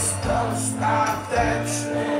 nie jest dostateczny powód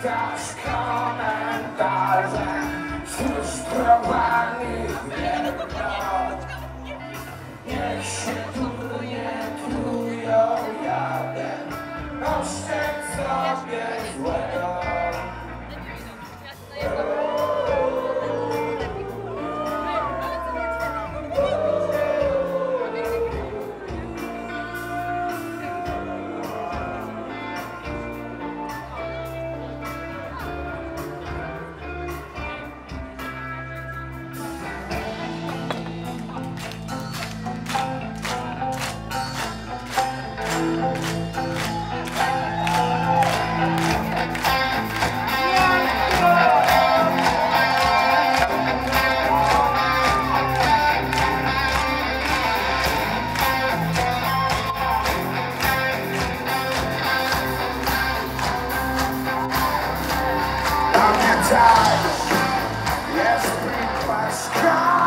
czytasz komentarze Sfrustrowanych Pamiętaj, jest płaskawy